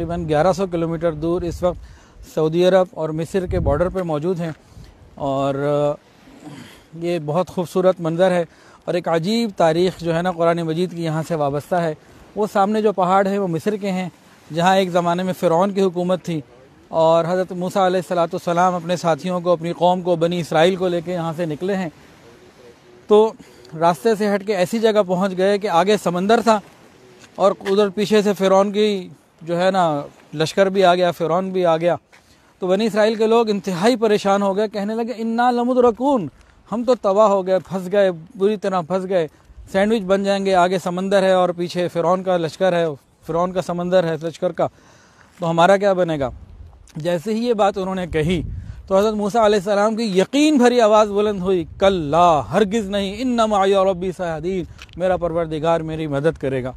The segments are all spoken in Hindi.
तकरीबन 1100 किलोमीटर दूर इस वक्त सऊदी अरब और मिस्र के बॉर्डर पर मौजूद हैं और ये बहुत खूबसूरत मंज़र है और एक अजीब तारीख़ जो है ना कुरान मजीद की यहाँ से वाबस्ता है। वो सामने जो पहाड़ है वो मिस्र के हैं, जहाँ एक ज़माने में फ़िरौन की हुकूमत थी और हज़रत मूसा सलाम अपने साथियों को, अपनी कौम को, बनी इसराइल को लेके यहाँ से निकले हैं। तो रास्ते से हट के ऐसी जगह पहुँच गए कि आगे समंदर था और उधर पीछे से फ़िरौन की जो है ना, लश्कर भी आ गया, फ़िरौन भी आ गया। तो बनी इसराइल के लोग इंतहाई परेशान हो गए, कहने लगे, इन्ना लमुद रकून हम तो तबाह हो गए, फंस गए, बुरी तरह फंस गए। सैंडविच बन जाएँगे, आगे समंदर है और पीछे फ़िरौन का लश्कर है, फ़िरौन का समंदर है लश्कर का। तो हमारा क्या बनेगा? जैसे ही ये बात उन्होंने कही तो हज़रत मूसा सलाम की यकीन भरी आवाज़ बुलंद हुई, कल्ला, हरगिज़ नहीं इन रबी सहादीन मेरा परवरदिगार मेरी मदद करेगा।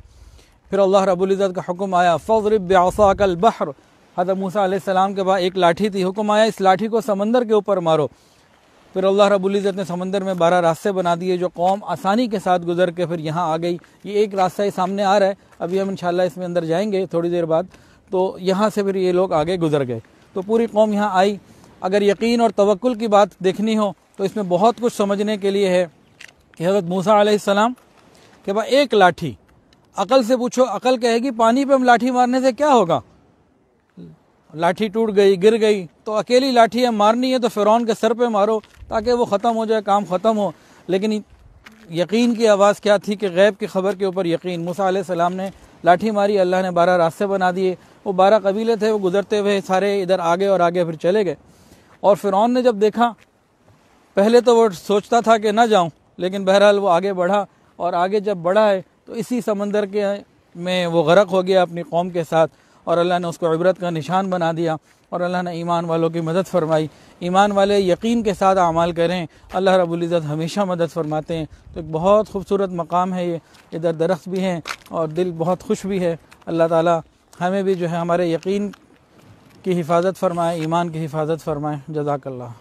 फिर अल्लाह रबुल्ज़त का हुक्म आया, फ़ज़रब कल बहर हज़रत मूसा सलाम के बाद एक लाठी थी, हुक्म आया, इस लाठी को समंदर के ऊपर मारो। फिर अल्लाह रबुल्ज़त ने समंदर में बारह रास्ते बना दिए, जो कौम आसानी के साथ गुजर के फिर यहाँ आ गई। ये एक रास्ता ही सामने आ रहा है, अभी हम इंशाल्लाह इसमें अंदर जाएँगे थोड़ी देर बाद। तो यहाँ से फिर ये लोग आगे गुजर गए। तो पूरी कौम यहाँ आई। अगर यकीन और तवक्ल की बात देखनी हो तो इसमें बहुत कुछ समझने के लिए है कि हज़रत मूसा आसमाम के बाद एक लाठी अकल से पूछो, अकल कहेगी, पानी पे हम लाठी मारने से क्या होगा? लाठी टूट गई, गिर गई तो अकेली लाठी है, मारनी है तो फ़िरौन के सर पे मारो, ताकि वो ख़त्म हो जाए, काम ख़त्म हो। लेकिन यकीन की आवाज़ क्या थी कि गैब की खबर के ऊपर यकीन? मूसा सलाम ने लाठी मारी, अल्लाह ने बारह रास्ते बना दिए। वो बारह कबीले थे, वो गुजरते हुए सारे इधर आगे और आगे फिर चले गए। और फ़िरौन ने जब देखा, पहले तो वो सोचता था कि ना जाऊँ, लेकिन बहरहाल वो आगे बढ़ा, और आगे जब बढ़ा है तो इसी समंदर के में वो गरक हो गया अपनी कौम के साथ, और अल्लाह ने उसको इबरत का निशान बना दिया, और अल्लाह ने ईमान वालों की मदद फरमाई। ईमान वाले यकीन के साथ अमाल करें, अल्लाह रबुल्ज़त हमेशा मदद फरमाते हैं। तो एक बहुत खूबसूरत मकाम है ये, इधर दरख्त भी हैं, और दिल बहुत खुश भी है। अल्लाह ताला हमें भी जो है हमारे यकीन की हिफाजत फरमाए, ईमान की हिफाजत फरमाए। जजाकल्ला